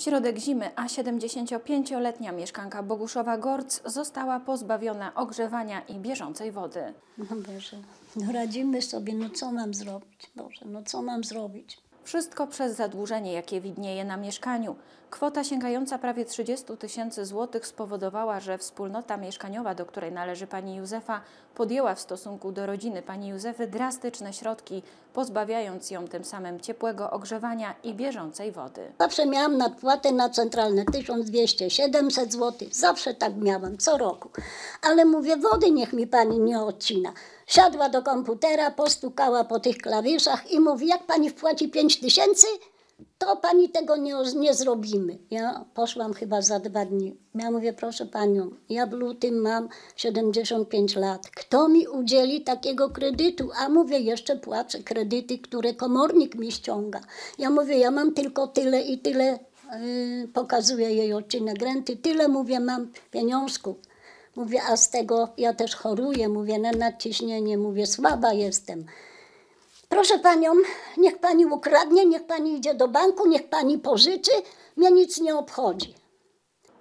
Środek zimy, a 75-letnia mieszkanka Boguszowa Gorc została pozbawiona ogrzewania i bieżącej wody. No Boże, no radzimy sobie, no co mam zrobić? Boże, no co mam zrobić? Wszystko przez zadłużenie, jakie widnieje na mieszkaniu. Kwota sięgająca prawie 30 tysięcy złotych spowodowała, że wspólnota mieszkaniowa, do której należy pani Józefa, podjęła w stosunku do rodziny pani Józefy drastyczne środki, pozbawiając ją tym samym ciepłego ogrzewania i bieżącej wody. Zawsze miałam nadpłatę na centralne 1200, 700 zł. Zawsze tak miałam, co roku. Ale mówię, wody niech mi pani nie odcina. Siadła do komputera, postukała po tych klawiszach i mówi, jak pani wpłaci 5 tysięcy, to pani tego nie, nie zrobimy. Ja poszłam chyba za dwa dni. Ja mówię, proszę panią, ja w lutym mam 75 lat. Kto mi udzieli takiego kredytu? A mówię, jeszcze płacę kredyty, które komornik mi ściąga. Ja mówię, ja mam tylko tyle i tyle, yy, pokazuję jej odcinek renty, tyle mówię, mam pieniążków. Mówię, a z tego ja też choruję, mówię, na nadciśnienie, mówię, słaba jestem. Proszę panią, niech pani ukradnie, niech pani idzie do banku, niech pani pożyczy, mnie nic nie obchodzi.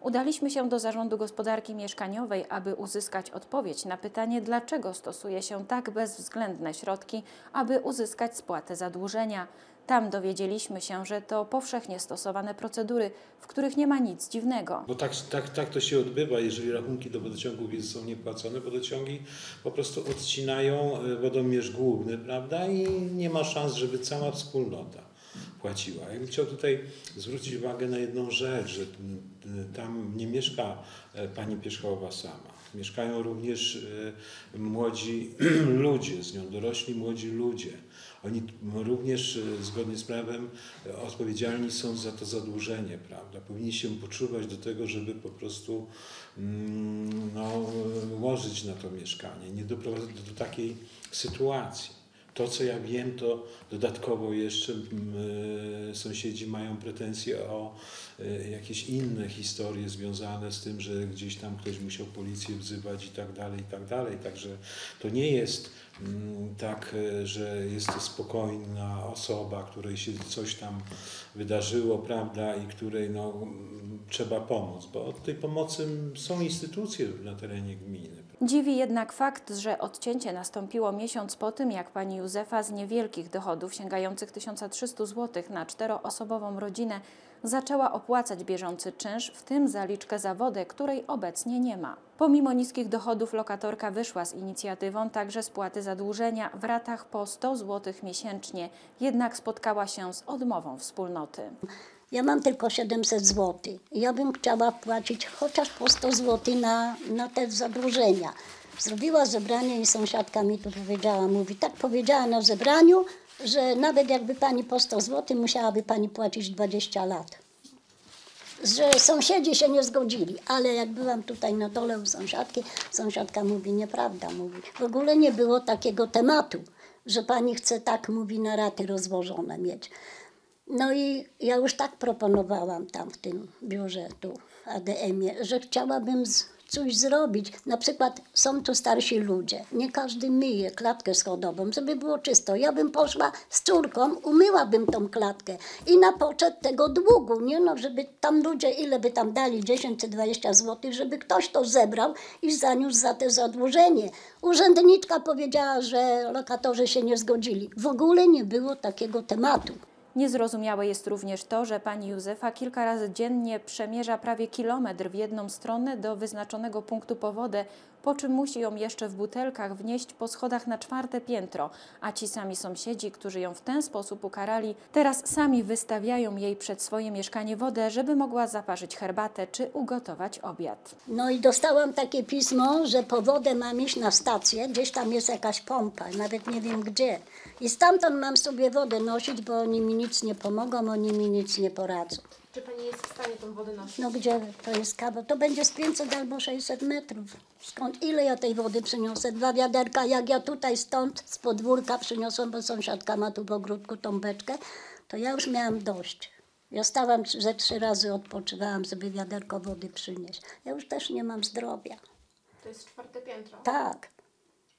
Udaliśmy się do Zarządu Gospodarki Mieszkaniowej, aby uzyskać odpowiedź na pytanie, dlaczego stosuje się tak bezwzględne środki, aby uzyskać spłatę zadłużenia. Tam dowiedzieliśmy się, że to powszechnie stosowane procedury, w których nie ma nic dziwnego. Bo tak, tak, tak to się odbywa, jeżeli rachunki do wodociągów jest- są niepłacone, wodociągi po prostu odcinają e, wodomierz główny, prawda? I nie ma szans, żeby cała wspólnota płaciła. Ja bym chciał tutaj zwrócić uwagę na jedną rzecz, że tam nie mieszka e, pani Pierzchowa sama. Mieszkają również e, młodzi ludzie z nią, dorośli młodzi ludzie. Oni również e, zgodnie z prawem odpowiedzialni są za to zadłużenie, prawda? Powinni się poczuwać do tego, żeby po prostu mm, no, łożyć na to mieszkanie, nie doprowadzać do, do takiej sytuacji. To, co ja wiem, to dodatkowo jeszcze mm, e, sąsiedzi mają pretensje o e, jakieś inne historie związane z tym, że gdzieś tam ktoś musiał policję wzywać i tak dalej, i tak dalej. Także to nie jest mm, tak, e, że jest to spokojna osoba, której się coś tam wydarzyło, prawda, i której no, mm, trzeba pomóc, bo od tej pomocy są instytucje na terenie gminy. Dziwi jednak fakt, że odcięcie nastąpiło miesiąc po tym, jak pani Józefa z niewielkich dochodów sięgających 1300 zł na czteroosobową rodzinę zaczęła opłacać bieżący czynsz, w tym zaliczkę za wodę, której obecnie nie ma. Pomimo niskich dochodów lokatorka wyszła z inicjatywą także spłaty zadłużenia w ratach po 100 zł miesięcznie, jednak spotkała się z odmową wspólnoty. Ja mam tylko 700 zł. Ja bym chciała wpłacić chociaż po 100 zł na, na te zadłużenia. Zrobiła zebranie i sąsiadka mi tu powiedziała, mówi, tak powiedziała na zebraniu, że nawet jakby pani po 100 zł, musiałaby pani płacić 20 lat. Że sąsiedzi się nie zgodzili, ale jak byłam tutaj na dole u sąsiadki, sąsiadka mówi, nieprawda, mówi. W ogóle nie było takiego tematu, że pani chce tak, mówi, na raty rozłożone mieć. No i ja już tak proponowałam tam w tym biurze tu ADM-ie, że chciałabym z, coś zrobić. Na przykład są tu starsi ludzie, nie każdy myje klatkę schodową, żeby było czysto. Ja bym poszła z córką, umyłabym tą klatkę i na poczet tego długu, nie no, żeby tam ludzie, ile by tam dali, 10 czy 20 zł, żeby ktoś to zebrał i zaniósł za te zadłużenie. Urzędniczka powiedziała, że lokatorzy się nie zgodzili. W ogóle nie było takiego tematu. Niezrozumiałe jest również to, że pani Józefa kilka razy dziennie przemierza prawie kilometr w jedną stronę do wyznaczonego punktu po wodę, po czym musi ją jeszcze w butelkach wnieść po schodach na czwarte piętro, a ci sami sąsiedzi, którzy ją w ten sposób ukarali, teraz sami wystawiają jej przed swoje mieszkanie wodę, żeby mogła zaparzyć herbatę czy ugotować obiad. No i dostałam takie pismo, że po wodę mam iść na stację, gdzieś tam jest jakaś pompa, nawet nie wiem gdzie. I stamtąd mam sobie wodę nosić, bo oni mi nic nie pomogą, oni mi nic nie poradzą. Czy pani jest w stanie tą wodę nosić? No gdzie to jest kawał? To będzie z 500 albo 600 metrów. Skąd? Ile ja tej wody przyniosę? Dwa wiaderka. Jak ja tutaj stąd z podwórka przyniosłam, bo sąsiadka ma tu w ogródku tą beczkę, to ja już miałam dość. Ja stałam ze trzy razy, odpoczywałam, żeby wiaderko wody przynieść. Ja już też nie mam zdrowia. To jest czwarte piętro. Tak.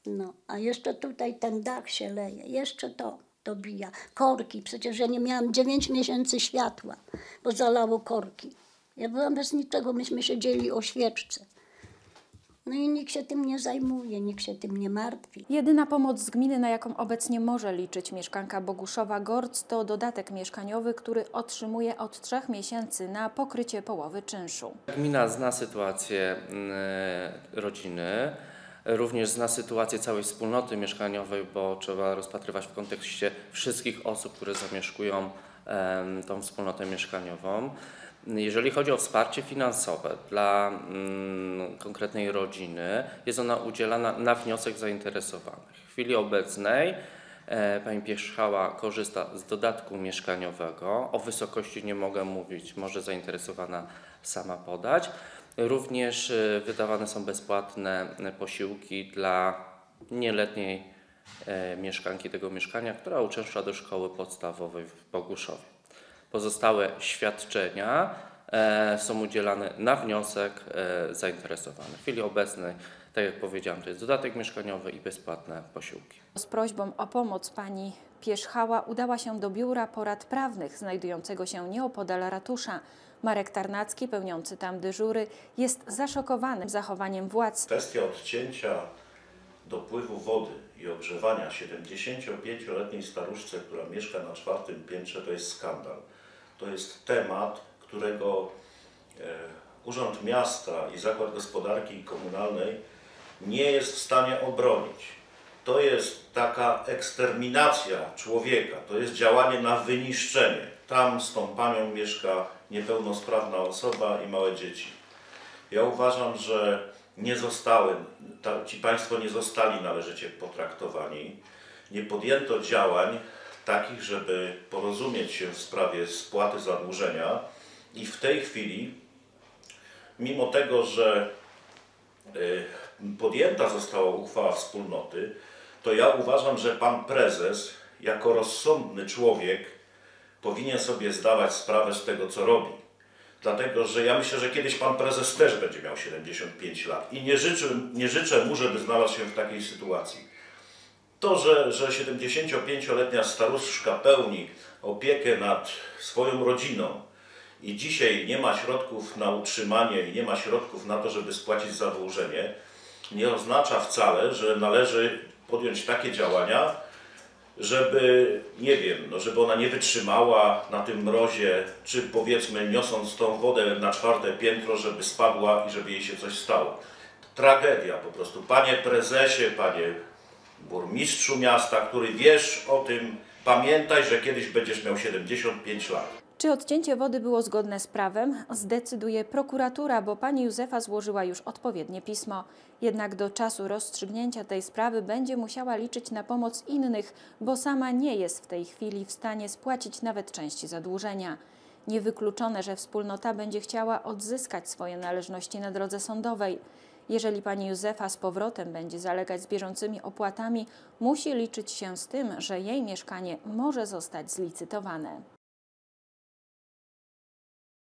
No, a jeszcze tutaj ten dach się leje. Jeszcze to. dobija. Korki, przecież ja nie miałam 9 miesięcy światła, bo zalało korki. Ja byłam bez niczego, myśmy siedzieli o świeczce. No i nikt się tym nie zajmuje, nikt się tym nie martwi. Jedyna pomoc z gminy, na jaką obecnie może liczyć mieszkanka Boguszowa Gorc, to dodatek mieszkaniowy, który otrzymuje od trzech miesięcy na pokrycie połowy czynszu. Gmina zna sytuację mm, rodziny, również zna sytuację całej wspólnoty mieszkaniowej, bo trzeba rozpatrywać w kontekście wszystkich osób, które zamieszkują tą wspólnotę mieszkaniową. Jeżeli chodzi o wsparcie finansowe dla mm, konkretnej rodziny, jest ona udzielana na wniosek zainteresowanych. W chwili obecnej E, Pani Pierzchała korzysta z dodatku mieszkaniowego. O wysokości nie mogę mówić, może zainteresowana sama podać. Również e, wydawane są bezpłatne e, posiłki dla nieletniej e, mieszkanki tego mieszkania, która uczęszcza do szkoły podstawowej w Boguszowie. Pozostałe świadczenia są udzielane na wniosek zainteresowanych. W chwili obecnej, tak jak powiedziałam, to jest dodatek mieszkaniowy i bezpłatne posiłki. Z prośbą o pomoc pani Pierzchała udała się do biura porad prawnych znajdującego się nieopodal ratusza. Marek Tarnacki, pełniący tam dyżury, jest zaszokowany zachowaniem władz Kwestia odcięcia dopływu wody i ogrzewania 75-letniej staruszce, która mieszka na czwartym piętrze, to jest skandal. To jest temat, którego e, Urząd Miasta i Zakład Gospodarki Komunalnej nie jest w stanie obronić. To jest taka eksterminacja człowieka, to jest działanie na wyniszczenie. Tam z tą panią mieszka niepełnosprawna osoba i małe dzieci. Ja uważam, że nie zostały, ta, ci Państwo nie zostali należycie potraktowani. Nie podjęto działań takich, żeby porozumieć się w sprawie spłaty zadłużenia i w tej chwili, mimo tego, że y, podjęta została uchwała wspólnoty, to ja uważam, że Pan Prezes, jako rozsądny człowiek, powinien sobie zdawać sprawę z tego, co robi. Dlatego, że ja myślę, że kiedyś pan prezes też będzie miał 75 lat i nie życzę, nie życzę mu, żeby znalazł się w takiej sytuacji. To, że, że 75-letnia staruszka pełni opiekę nad swoją rodziną i dzisiaj nie ma środków na utrzymanie i nie ma środków na to, żeby spłacić zadłużenie, nie oznacza wcale, że należy podjąć takie działania, żeby, nie wiem, no żeby ona nie wytrzymała na tym mrozie, czy powiedzmy niosąc tą wodę na czwarte piętro, żeby spadła i żeby jej się coś stało. Tragedia po prostu. Panie prezesie, panie burmistrzu miasta, który wiesz o tym, pamiętaj, że kiedyś będziesz miał 75 lat. Czy odcięcie wody było zgodne z prawem? Zdecyduje prokuratura, bo pani Józefa złożyła już odpowiednie pismo. Jednak do czasu rozstrzygnięcia tej sprawy będzie musiała liczyć na pomoc innych, bo sama nie jest w tej chwili w stanie spłacić nawet części zadłużenia. Niewykluczone, że wspólnota będzie chciała odzyskać swoje należności na drodze sądowej. Jeżeli pani Józefa z powrotem będzie zalegać z bieżącymi opłatami, musi liczyć się z tym, że jej mieszkanie może zostać zlicytowane.